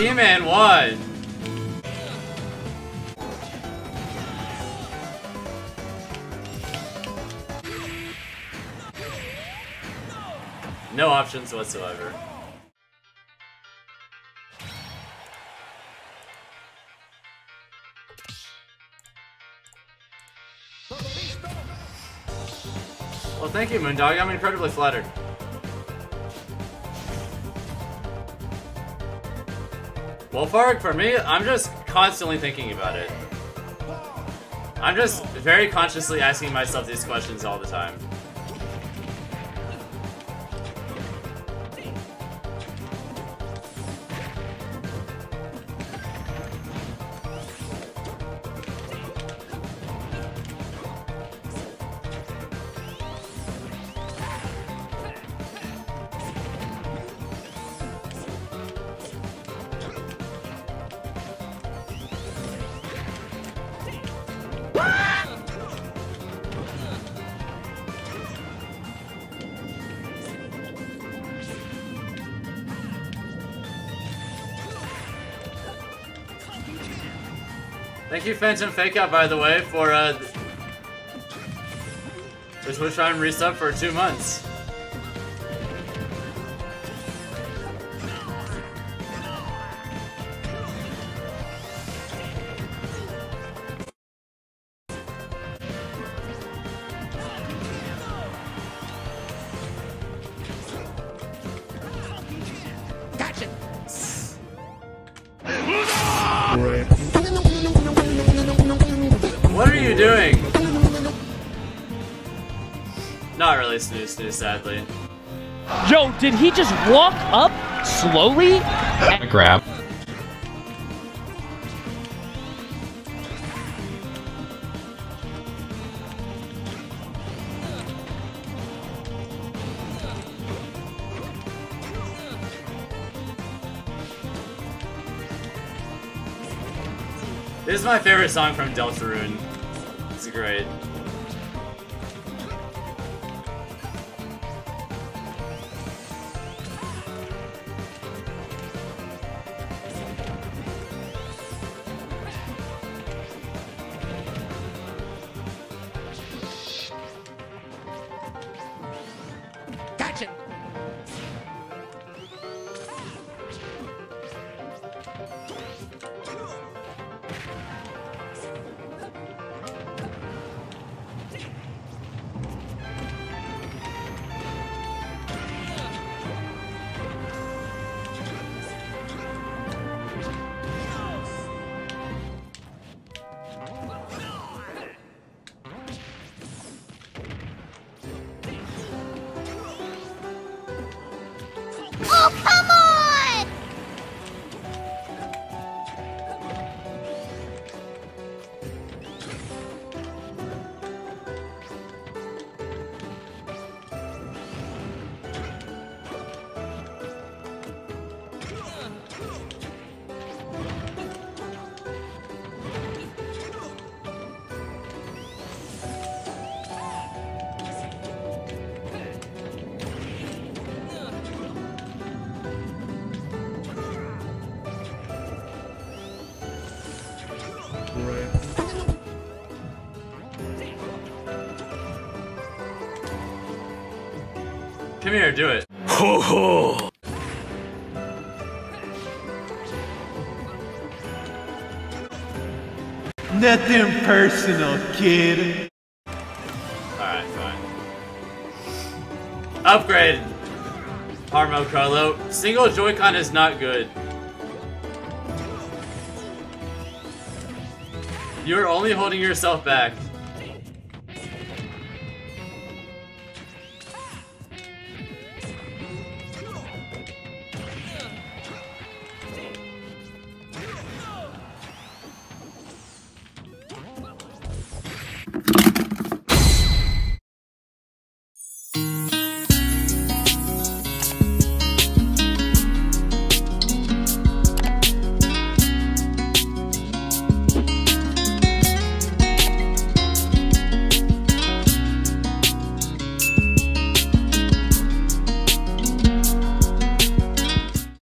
E-Man won! No options whatsoever. Well, thank you, Moondog. I'm incredibly flattered. Well, Fark, for me, I'm just constantly thinking about it. I'm just very consciously asking myself these questions all the time. Thank you, Phantom Fake Out, by the way, for uh, the Twitch Prime resub for two months. Doing? Not really snooze snooze, sadly. Yo, did he just walk up slowly? Grab. This is my favorite song from Deltarune. It's great. Gotcha. Come here, do it. Ho ho! Nothing personal, kid. Alright, fine. Upgrade! Harmo Carlo. Single Joy-Con is not good. You're only holding yourself back.